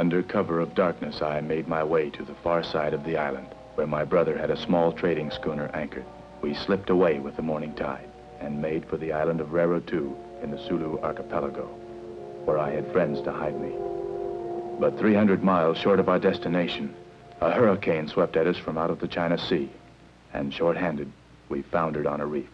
Under cover of darkness, I made my way to the far side of the island, where my brother had a small trading schooner anchored. We slipped away with the morning tide and made for the island of Rarotu in the Sulu archipelago, where I had friends to hide me. But 300 miles short of our destination, a hurricane swept at us from out of the China Sea, and short-handed, we foundered on a reef.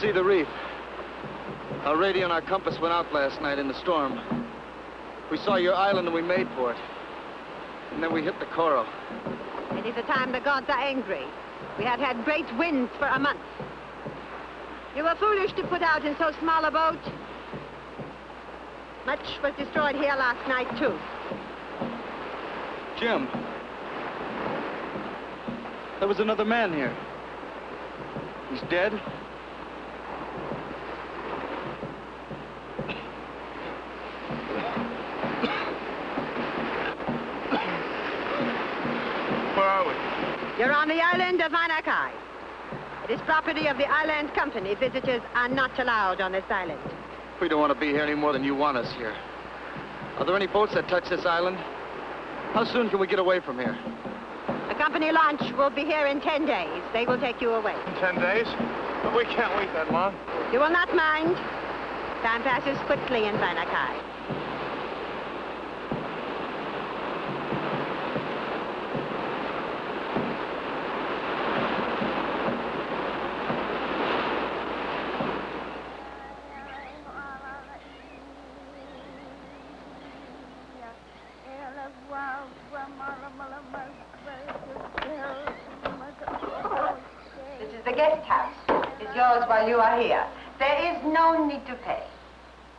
See the reef. Our radio and our compass went out last night in the storm. We saw your island and we made for it. And then we hit the coral. It is a time the gods are angry. We have had great winds for a month. You were foolish to put out in so small a boat. Much was destroyed here last night, too. Jim. There was another man here. He's dead? Where are we? You're on the island. It is property of the island company. Visitors are not allowed on this island. We don't want to be here any more than you want us here. Are there any boats that touch this island? How soon can we get away from here? The company launch will be here in 10 days. They will take you away. In Ten days? But we can't wait that long. You will not mind. Time passes quickly in Vanakai. This is the guest house. It's yours while you are here. There is no need to pay.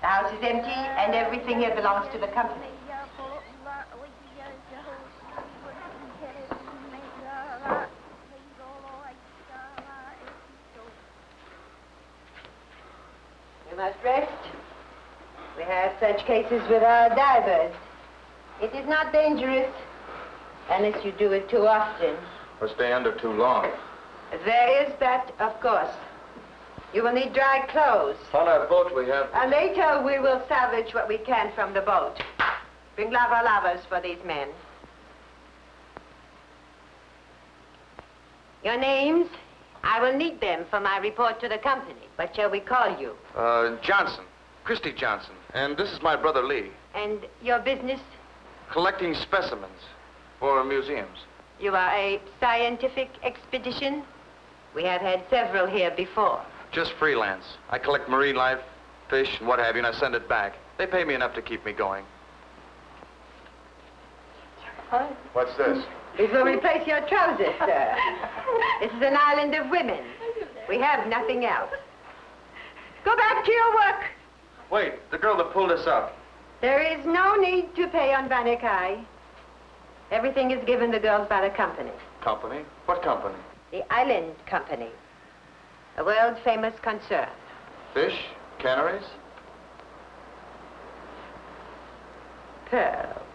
The house is empty and everything here belongs to the company. You must rest. We have such cases with our divers. It is not dangerous unless you do it too often. Or stay under too long. There is that, of course. You will need dry clothes. On our boat we have... And later we will salvage what we can from the boat. Bring lava lavas for these men. Your names? I will need them for my report to the company. What shall we call you? Uh, Johnson. Christy Johnson. And this is my brother Lee. And your business? Collecting specimens for museums. You are a scientific expedition? We have had several here before. Just freelance. I collect marine life, fish, and what have you, and I send it back. They pay me enough to keep me going. What's this? It will replace your trousers, sir. This is an island of women. We have nothing else. Go back to your work. Wait, the girl that pulled us up. There is no need to pay on Vanikai. Everything is given the girls by the company. Company? What company? The Island Company. A world-famous concern. Fish? Canaries? Pearl.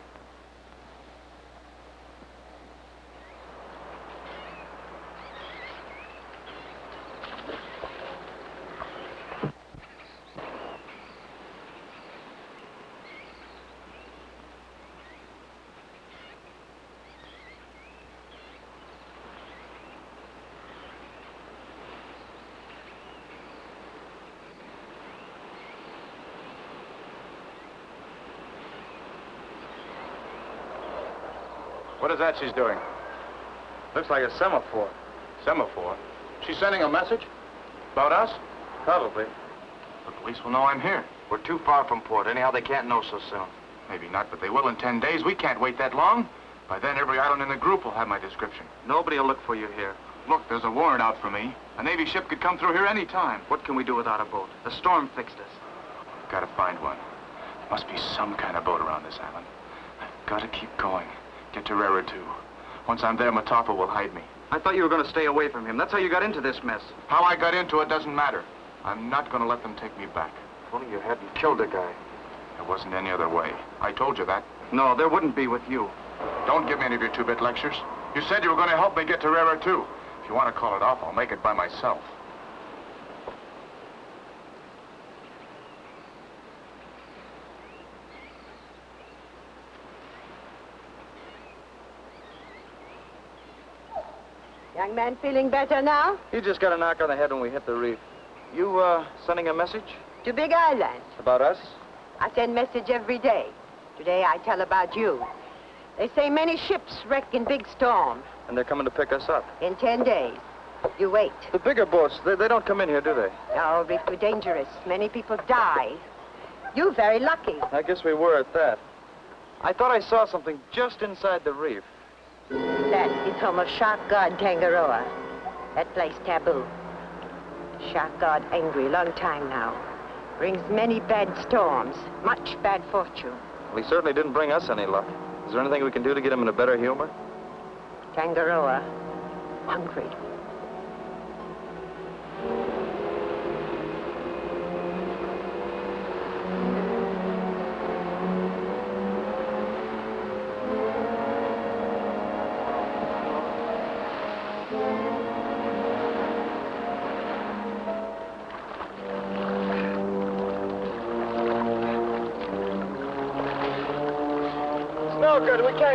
That she's doing? Looks like a semaphore. Semaphore. She's sending a message? About us? Probably. The police will know I'm here. We're too far from port. Anyhow, they can't know so soon. Maybe not, but they will in ten days. We can't wait that long. By then, every island in the group will have my description. Nobody will look for you here. Look, there's a warrant out for me. A Navy ship could come through here any time. What can we do without a boat? The storm fixed us. Gotta find one. Must be some kind of boat around this island. I've gotta keep going. Get to Rarotu. Once I'm there, Matapa will hide me. I thought you were going to stay away from him. That's how you got into this mess. How I got into it doesn't matter. I'm not gonna let them take me back. If only you hadn't killed a guy. There wasn't any other way. I told you that. No, there wouldn't be with you. Don't give me any of your two-bit lectures. You said you were gonna help me get to Rarotu. If you want to call it off, I'll make it by myself. Young man feeling better now? You just got a knock on the head when we hit the reef. You, uh, sending a message? To Big Island. About us? I send message every day. Today I tell about you. They say many ships wreck in big storms. And they're coming to pick us up. In ten days. You wait. The bigger boats, they, they don't come in here, do they? No, reef too dangerous. Many people die. You very lucky. I guess we were at that. I thought I saw something just inside the reef. That is home of Shark God Tangaroa. That place taboo. Shark God angry, long time now. Brings many bad storms, much bad fortune. Well, he certainly didn't bring us any luck. Is there anything we can do to get him in a better humor? Tangaroa, hungry.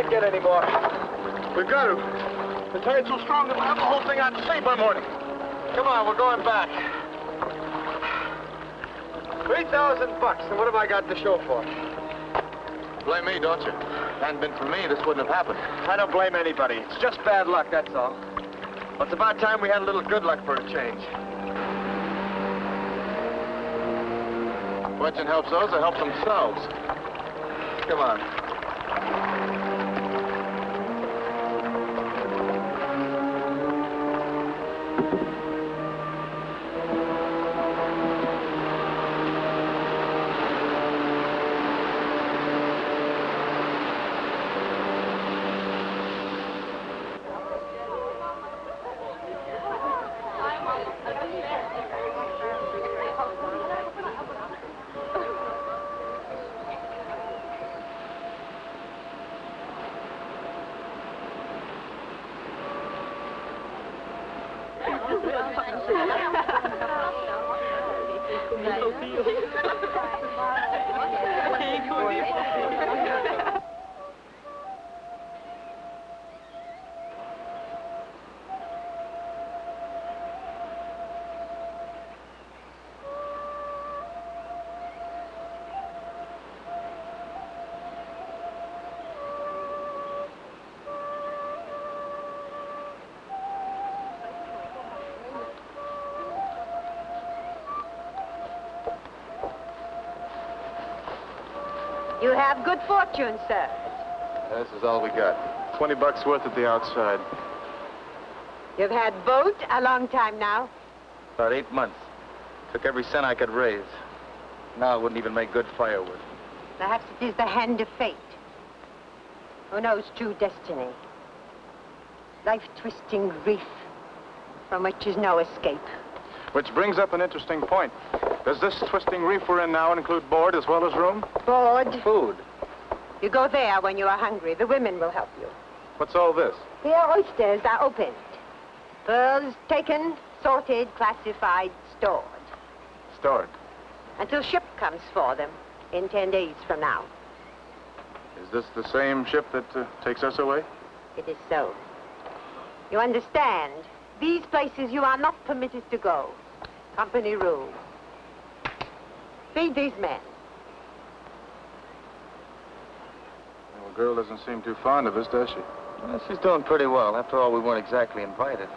Can't get any more. We've got to. The tide's so strong that we'll have the whole thing out to sea by morning. Come on, we're going back. Three thousand bucks, and what have I got to show for it? Blame me, don't you? Hadn't been for me, this wouldn't have happened. I don't blame anybody. It's just bad luck, that's all. Well, it's about time we had a little good luck for a change. Question helps those that help themselves. Come on. Good fortune, sir. This is all we got. 20 bucks worth at the outside. You've had boat a long time now. About eight months. Took every cent I could raise. Now it wouldn't even make good firewood. Perhaps it is the hand of fate. Who knows true destiny? Life-twisting reef from which is no escape. Which brings up an interesting point. Does this twisting reef we're in now include board as well as room? Board. Food. You go there when you are hungry. The women will help you. What's all this? Here, oysters are opened. Pearls taken, sorted, classified, stored. Stored. Until ship comes for them in ten days from now. Is this the same ship that uh, takes us away? It is so. You understand? These places you are not permitted to go. Company rule. Feed these men. The girl doesn't seem too fond of us, does she? Well, she's doing pretty well. After all, we weren't exactly invited.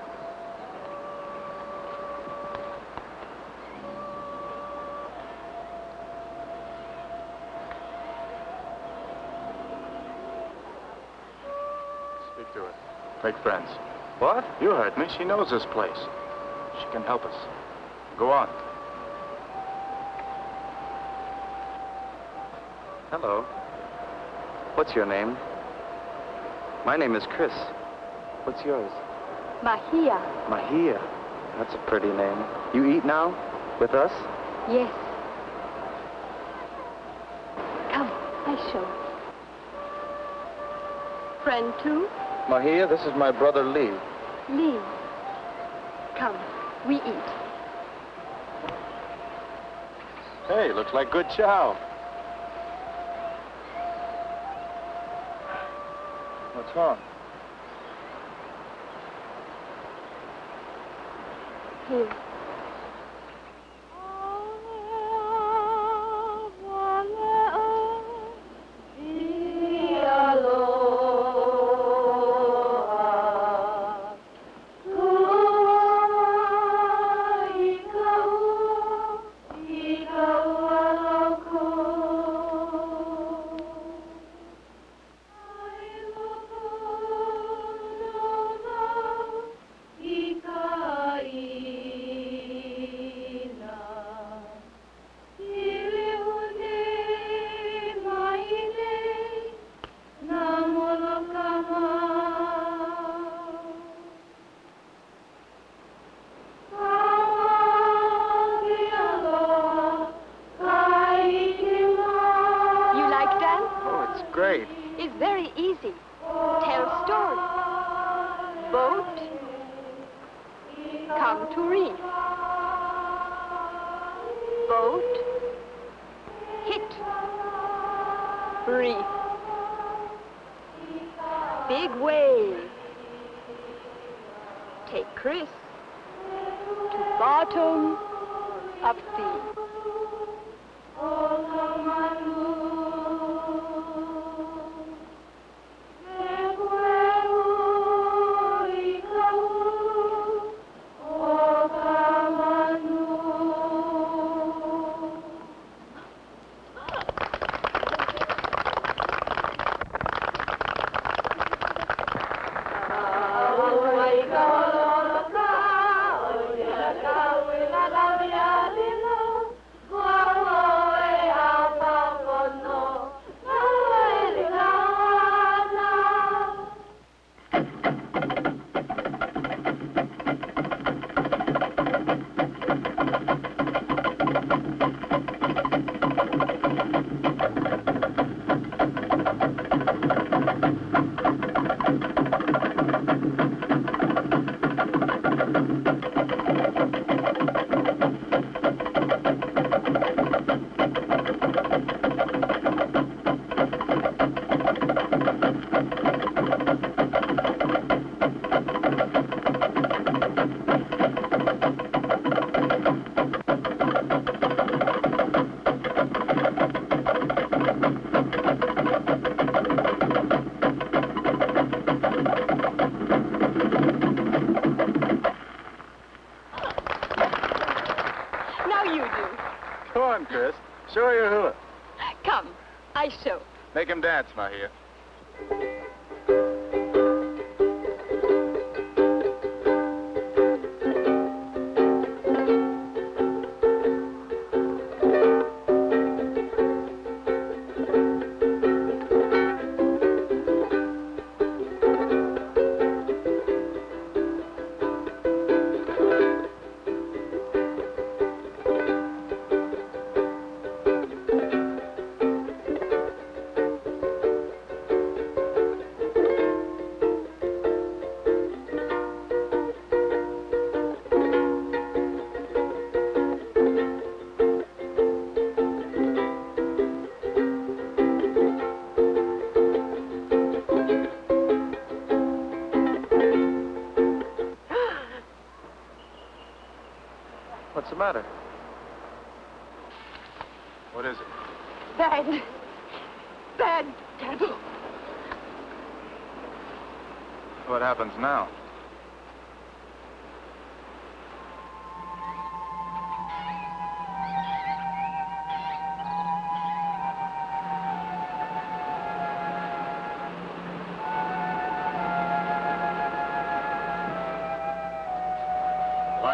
Speak to her. Make friends. What? You heard me. She knows this place. She can help us. Go on. Hello. What's your name? My name is Chris. What's yours? Mahia. Mahia. That's a pretty name. You eat now? With us? Yes. Come, I show. Friend too? Mahia, this is my brother Lee. Lee. Come, we eat. Hey, looks like good chow. What's wrong? Here.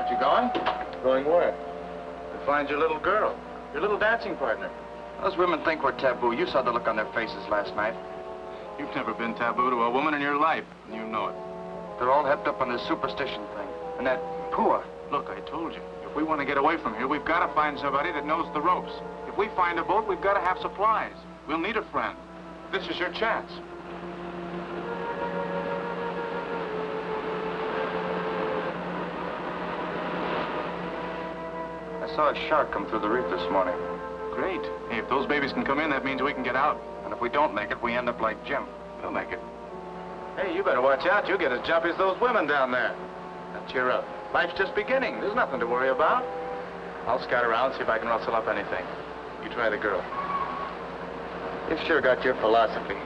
Aren't you going? Going where? To find your little girl, your little dancing partner. Those women think we're taboo. You saw the look on their faces last night. You've never been taboo to a woman in your life, and you know it. They're all hepped up on this superstition thing. And that poor. Look, I told you, if we want to get away from here, we've got to find somebody that knows the ropes. If we find a boat, we've got to have supplies. We'll need a friend. This is your chance. Saw a shark come through the reef this morning. Great. Hey, if those babies can come in, that means we can get out. And if we don't make it, we end up like Jim. We'll make it. Hey, you better watch out. You'll get as jumpy as those women down there. Now, cheer up. Life's just beginning. There's nothing to worry about. I'll scout around, see if I can rustle up anything. You try the girl. You've sure got your philosophy.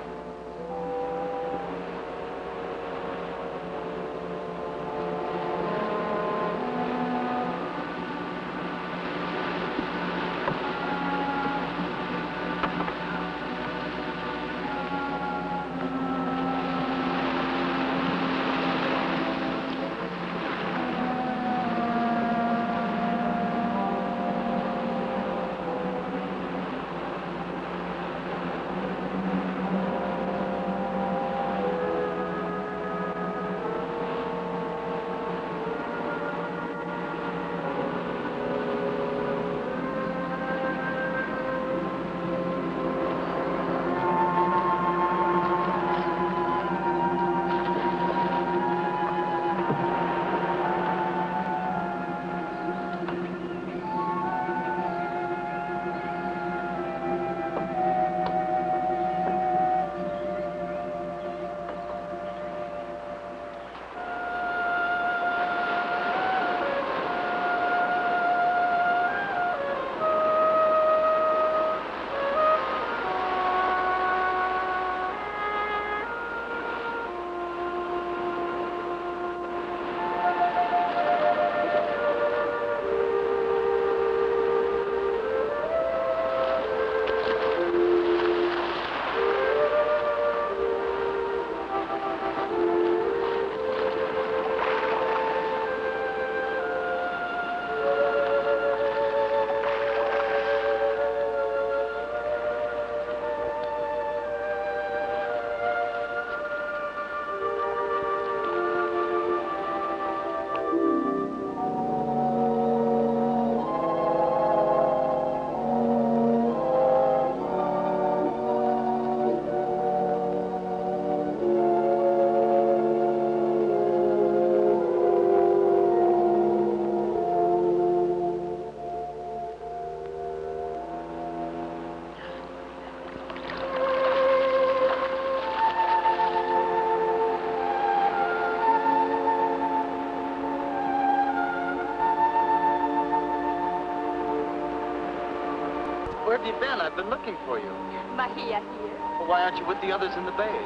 I've been looking for you. Mahia here. Well, why aren't you with the others in the bay?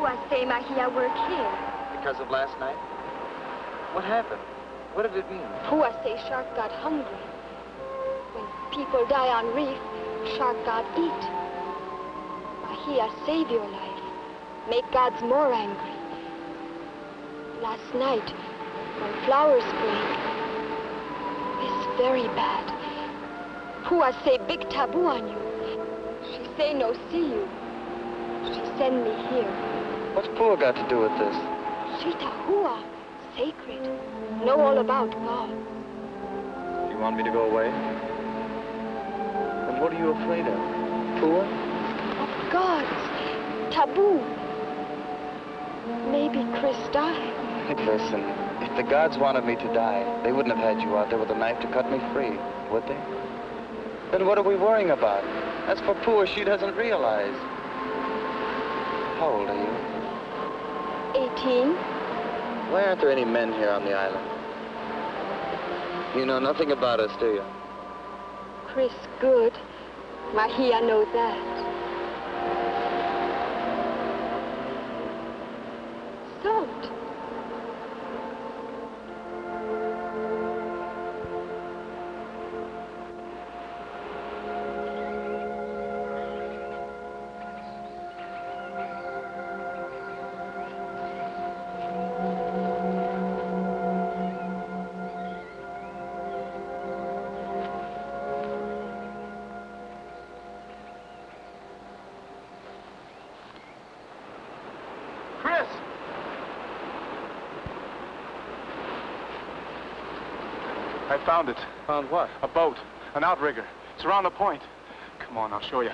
Pua say Mahia work here. Because of last night? What happened? What did it mean? Pua say shark got hungry. When people die on reef, shark God eat. Mahia save your life. Make gods more angry. Last night, when flowers break, it's very bad. Pua say big taboo on you. She say no see you. She send me here. What's Pua got to do with this? Shita Hua, sacred. Know all about God. You want me to go away? Then what are you afraid of? Pua? Of gods. Taboo. Maybe Chris die. Listen, if the gods wanted me to die, they wouldn't have had you out there with a knife to cut me free, would they? Then what are we worrying about? That's for poor she doesn't realize. How old are you? 18. Why aren't there any men here on the island? You know nothing about us, do you? Chris good. Mahia know that. Found what? A boat. An outrigger. It's around the point. Come on, I'll show you.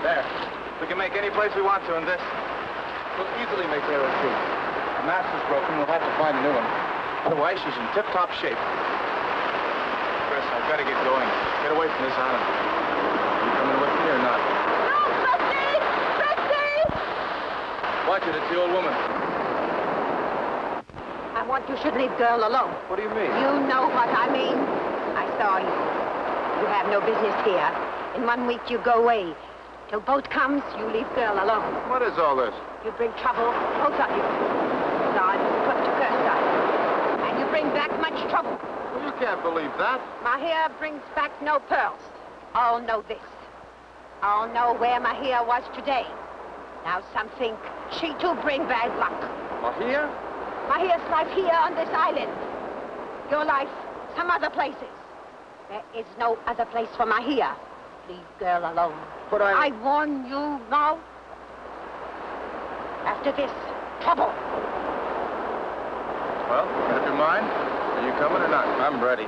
There. We can make any place we want to in this. We'll easily make Arrow 2. The mast is broken. We'll have to find a new one. Otherwise, she's in tip-top shape. Chris, I've got to get going. Get away from this island. You coming with me or not? No, Christy! Christy! Watch it. It's the old woman. I want you should leave girl alone. What do you mean? You know what I mean. I saw you. You have no business here. In one week, you go away. Till boat comes, you leave girl alone. What is all this? You bring trouble, both of you. God put to curse us. And you bring back much trouble. Well, you can't believe that. Mahia brings back no pearls. Oh, all know this. Oh, all know where Mahia was today. Now something. she too bring bad luck. Mahia? Mahia's life here on this island. Your life, some other places. There is no other place for Mahia. Leave girl alone. But I... I warn you now. After this, trouble. Well, make up your mind. Are you coming or not? I'm ready.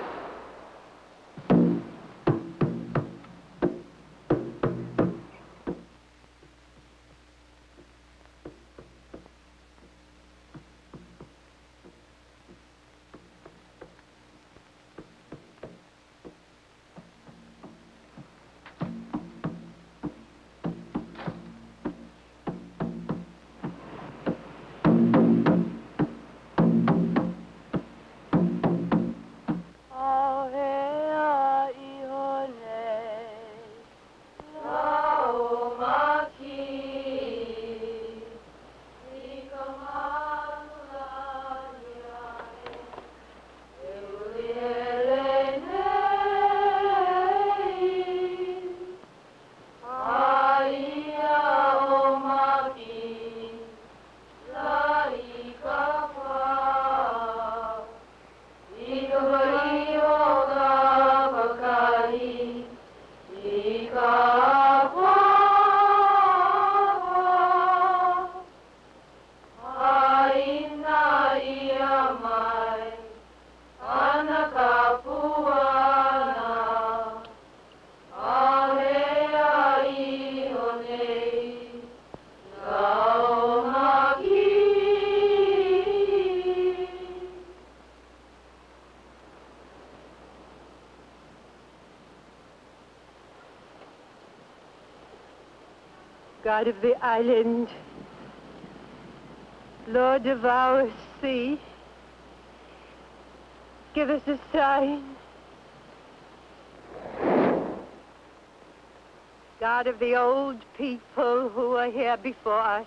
God of the island, Lord of our sea, Give us a sign. God of the old people who were here before us.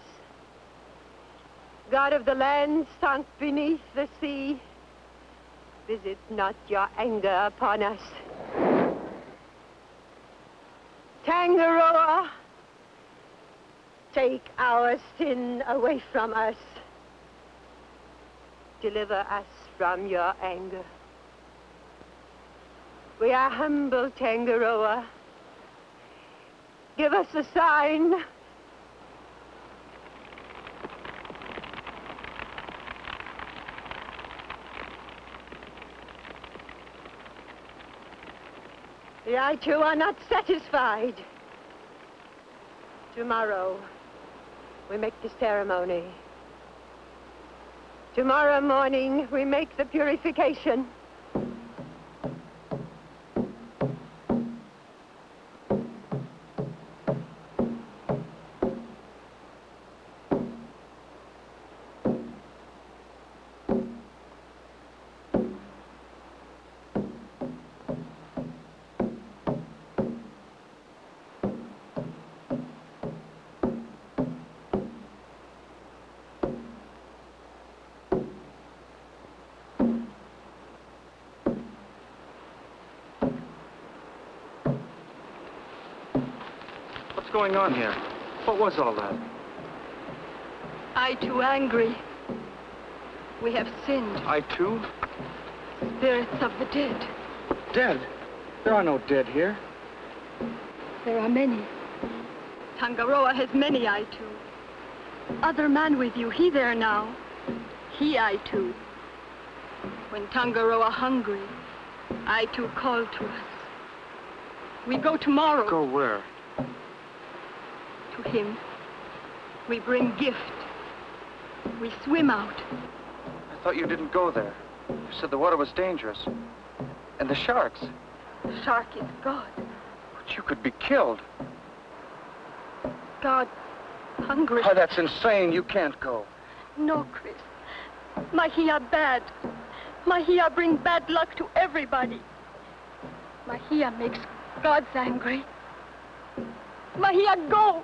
God of the land sunk beneath the sea. Visit not your anger upon us. Tangaroa, take our sin away from us. Deliver us from your anger. We are humble, Tangaroa. Give us a sign. The Aitu are not satisfied. Tomorrow, we make the ceremony. Tomorrow morning, we make the purification. What's going on here? What was all that? Aitu angry. We have sinned. I too? Spirits of the dead. Dead? There are no dead here. There are many. Tangaroa has many Aitu. Other man with you, he there now. He I too. When Tangaroa hungry, I too call to us. We go tomorrow Go where? To him. We bring gift. We swim out. I thought you didn't go there. You said the water was dangerous. And the sharks. The shark is God. But you could be killed. God hungry. Why, that's insane. You can't go. No, Chris. Mahia bad. Mahia bring bad luck to everybody. Mahia makes God's angry. Mahia go.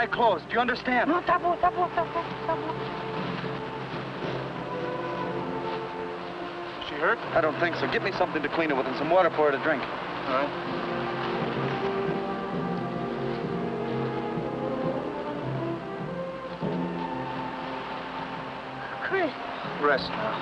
Water and dry clothes. Do you understand? No, tabu, tabu, tabu, tabu. She hurt? I don't think so. Get me something to clean her with and some water for her to drink. All right. Chris. Rest now.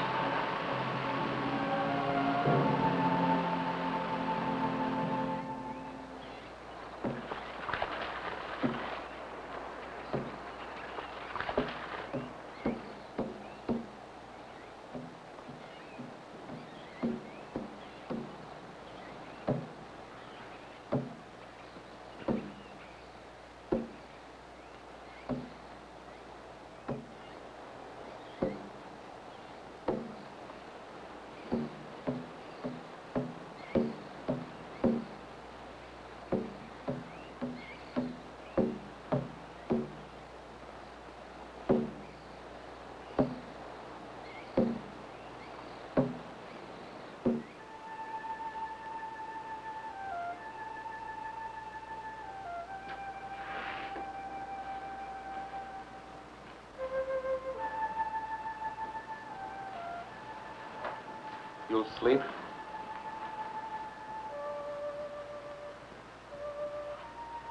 You'll sleep?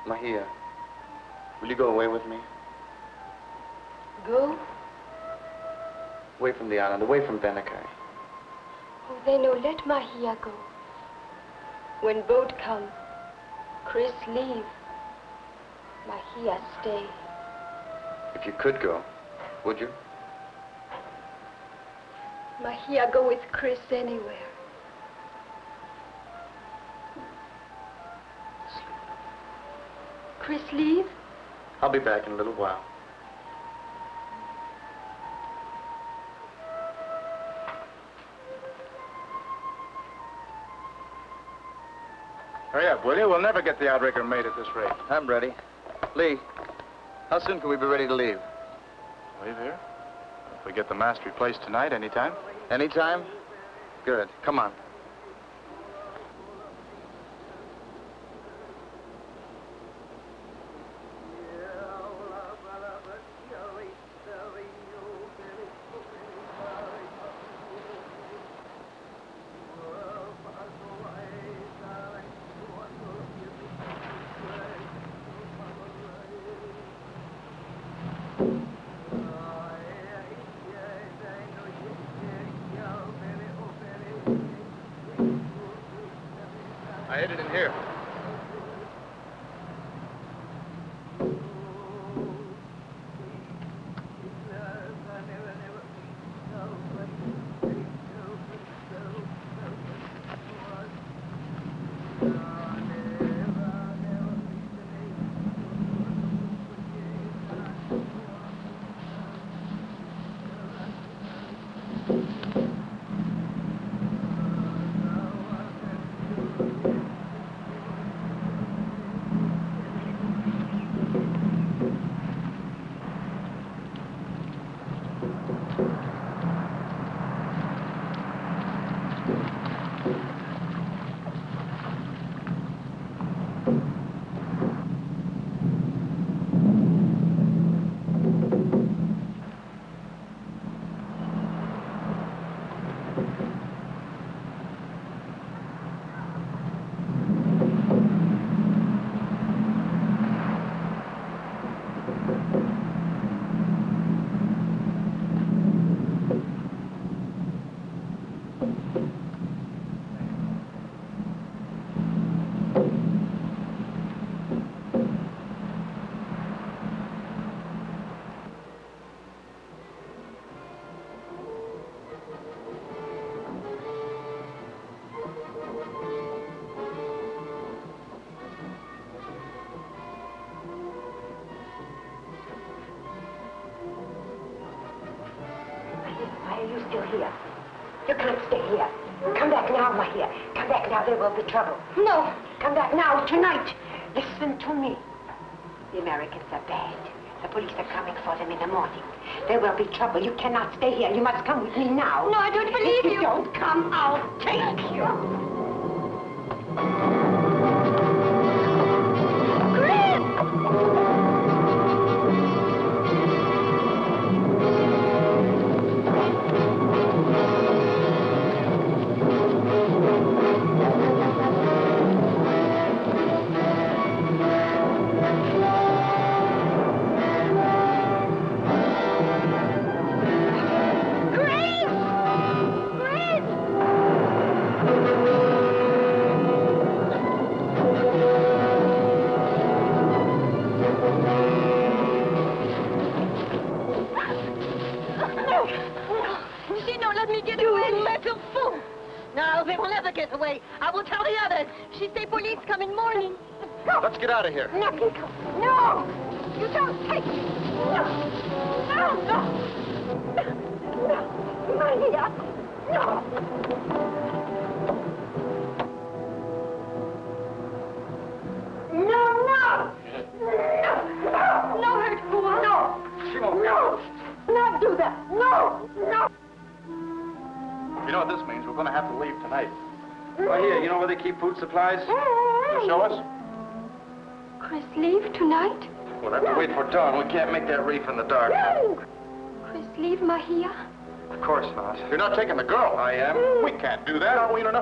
Mahia, will you go away with me? Go? Away from the island, away from Benakai. Oh, then no, let Mahia go. When boat come, Chris leave. Mahia stay. If you could go, would you? Mahia go with Chris anywhere. Chris leave? I'll be back in a little while. Hurry up, will you? We'll never get the outrigger made at this rate. I'm ready. Lee, how soon can we be ready to leave? Leave here? We get the mast replaced tonight, anytime. Anytime? Good. Come on. Will be trouble. No. Come back now, tonight. Listen to me. The Americans are bad. The police are coming for them in the morning. There will be trouble. You cannot stay here. You must come with me now. No, I don't believe if you. you. don't come, I'll take you.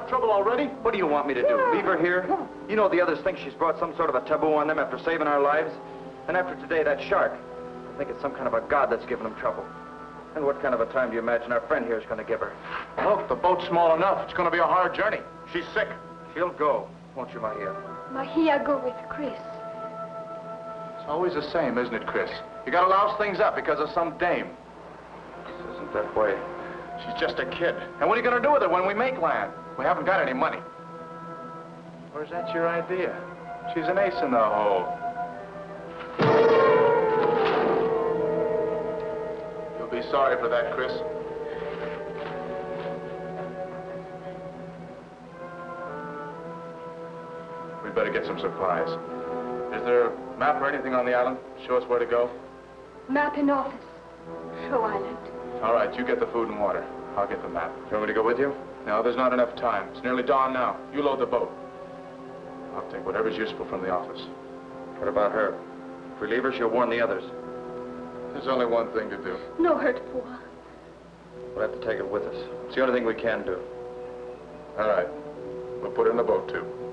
Enough trouble already? What do you want me to do? Leave her here? Yeah. You know the others think she's brought some sort of a taboo on them after saving our lives? And after today, that shark. I think it's some kind of a god that's giving them trouble. And what kind of a time do you imagine our friend here is going to give her? Look, the boat's small enough. It's going to be a hard journey. She's sick. She'll go, won't you, Mahia? Mahia go with Chris. It's always the same, isn't it, Chris? You got to louse things up because of some dame. This isn't that way. She's just a kid. And what are you going to do with her when we make land? We haven't got any money. Or is that your idea? She's an ace in the hole. You'll be sorry for that, Chris. We'd better get some supplies. Is there a map or anything on the island? Show us where to go? Map in office. Show Island. All right, you get the food and water. I'll get the map. You want me to go with you? No, there's not enough time. It's nearly dawn now. You load the boat. I'll take whatever's useful from the office. What about her? If we leave her, she'll warn the others. There's only one thing to do. No hurt Pua. We'll have to take her with us. It's the only thing we can do. All right. We'll put her in the boat, too.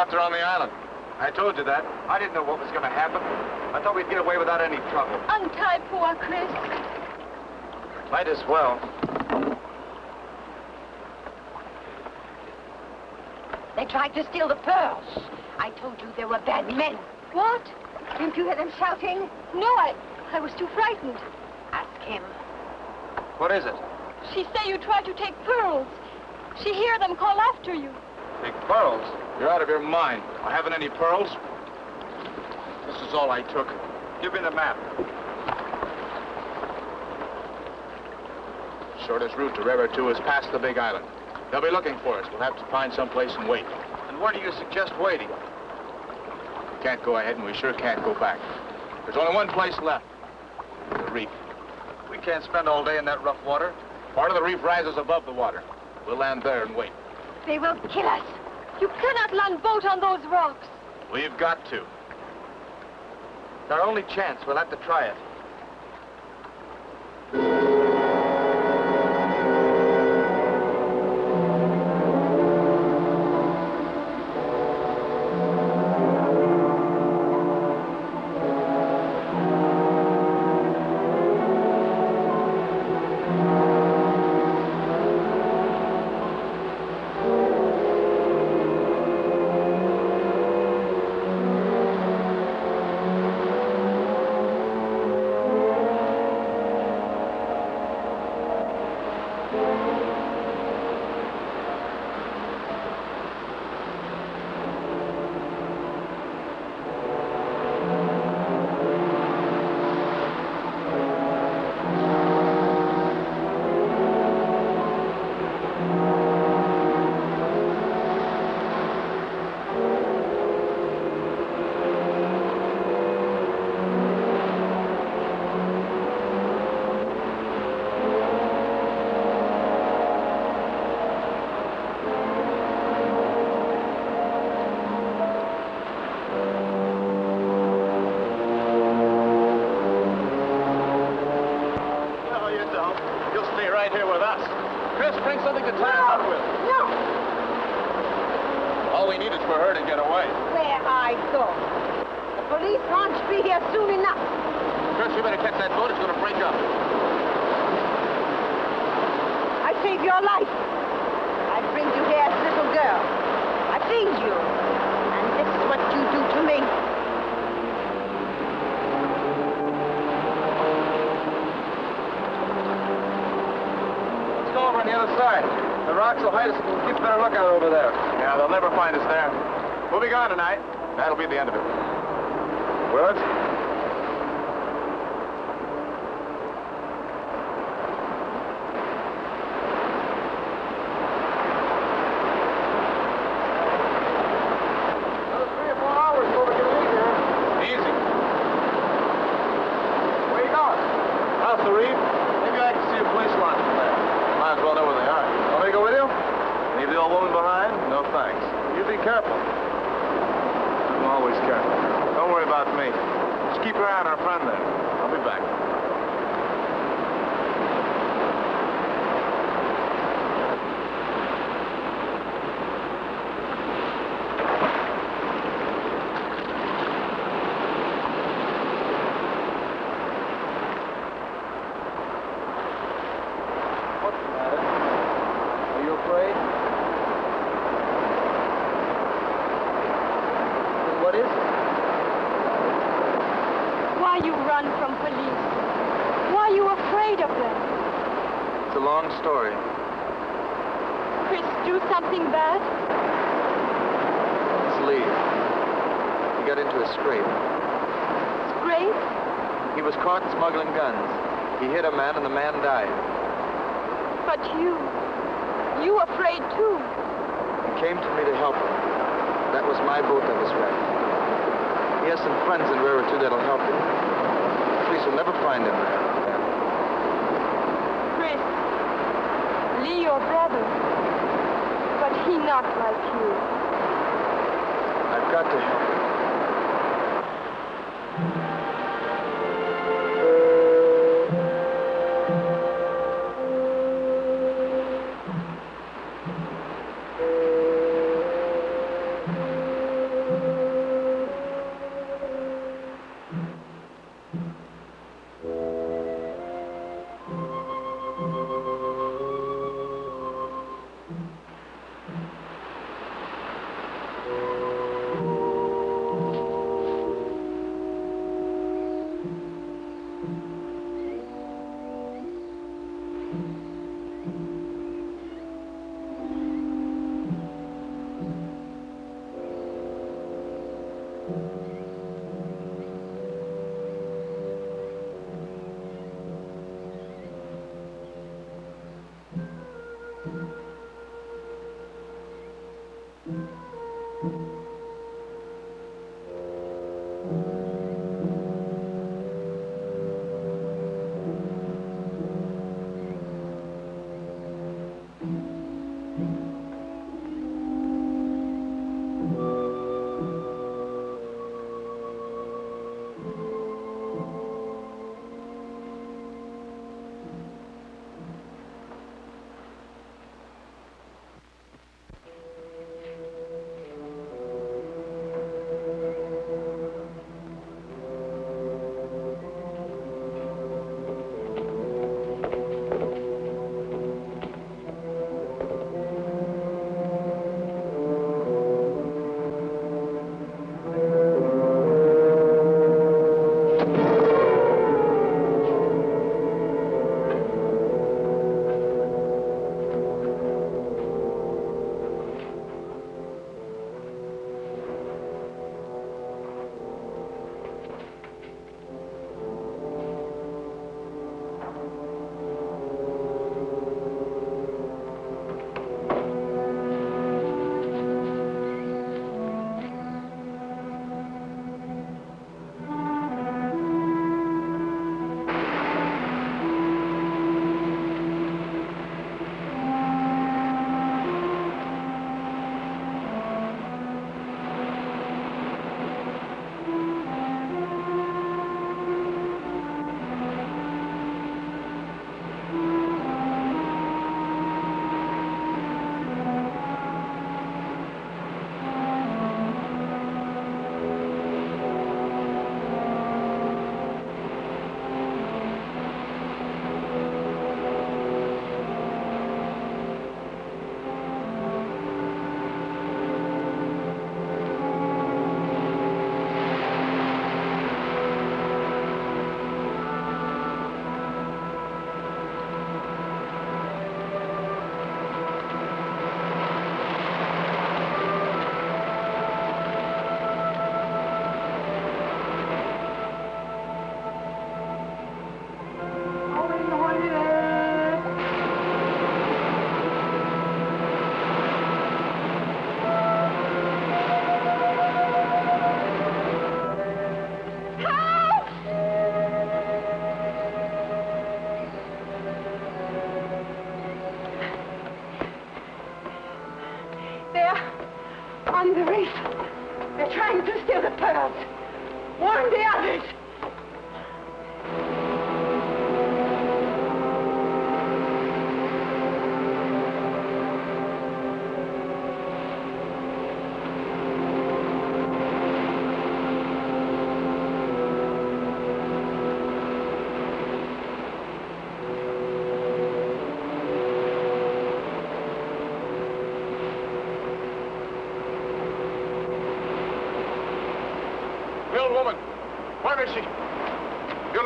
Left her on the island. I told you that. I didn't know what was going to happen. I thought we'd get away without any trouble. Untie Pua Chris. Might as well. They tried to steal the pearls. I told you they were bad men. What? Didn't you hear them shouting? No, I, I was too frightened. Ask him. What is it? She say you try to take pearls. She hear them call after you. Take pearls? You're out of your mind. I haven't any pearls. This is all I took. Give me the map. Shortest route to Rarotu is past the Big Island. They'll be looking for us. We'll have to find some place and wait. And where do you suggest waiting? We can't go ahead, and we sure can't go back. There's only one place left. The reef. We can't spend all day in that rough water. Part of the reef rises above the water. We'll land there and wait. They will kill us. You cannot land boat on those rocks. We've got to. It's our only chance. We'll have to try it. No, guns. He hit a man and the man died. But you, you afraid too. He came to me to help him. That was my boat that was wrecked. He has some friends in too that'll help him. The police will never find him. Chris, Lee your brother. But he not like you. I've got to help him.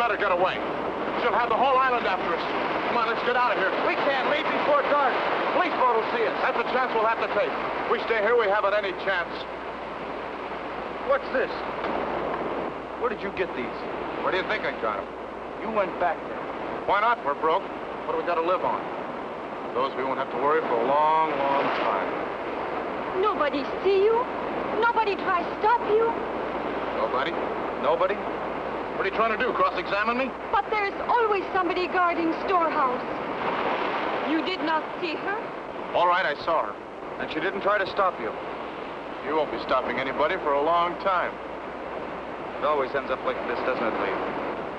Let her get away. She'll have the whole island after us. Come on, let's get out of here. We can't leave before dark. Police boat will see us. That's a chance we'll have to take. If we stay here, we haven't any chance. What's this? Where did you get these? Where do you think I got them? You went back there. Why not? We're broke. What do we got to live on? Those we won't have to worry for a long, long time. Nobody see you? Nobody try stop you? Nobody? Nobody? What are you trying to do, cross-examine me? But there's always somebody guarding storehouse. You did not see her? All right, I saw her. And she didn't try to stop you. You won't be stopping anybody for a long time. It always ends up like this, doesn't it, Lee?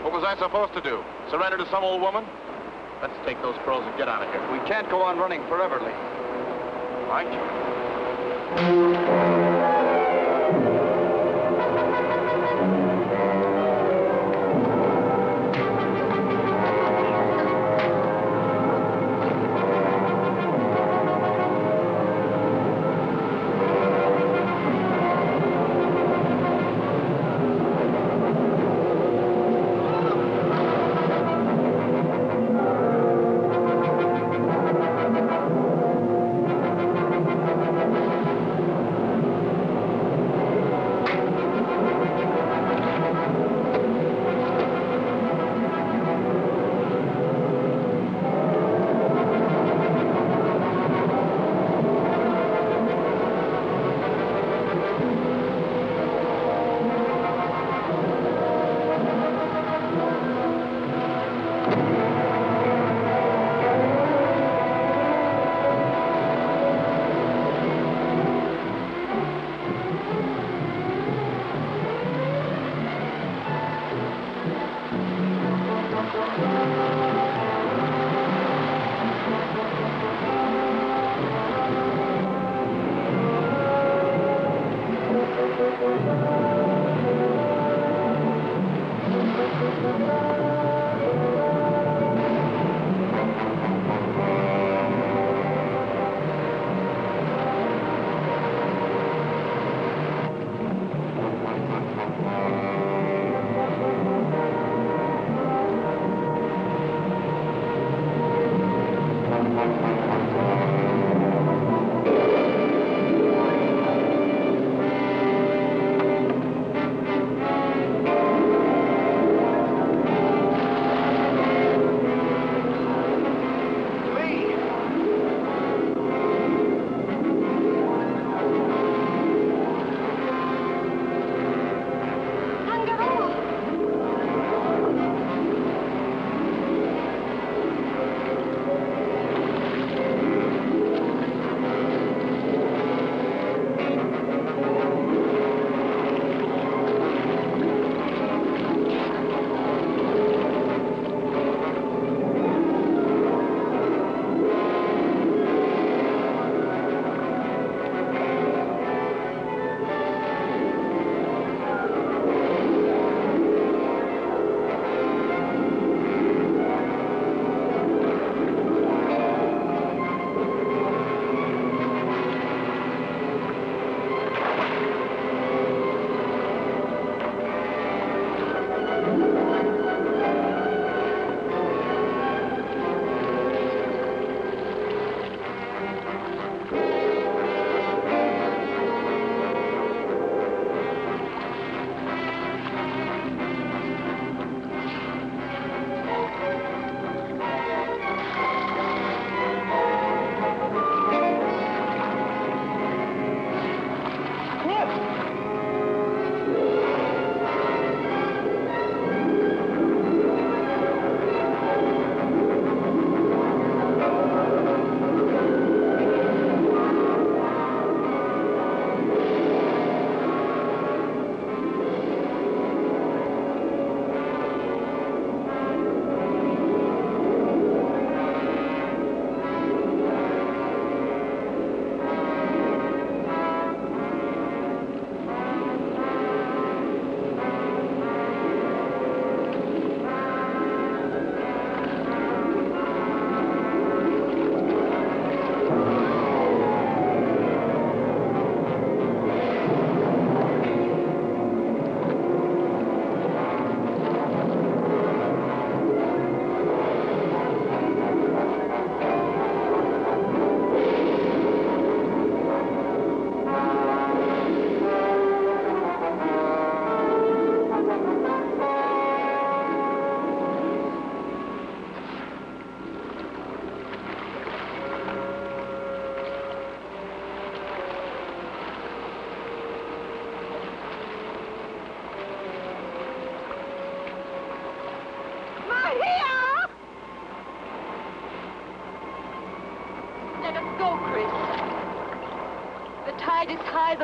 What was I supposed to do? Surrender to some old woman? Let's take those pearls and get out of here. We can't go on running forever, Lee. Right?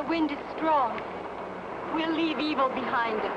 The wind is strong. We'll leave evil behind us.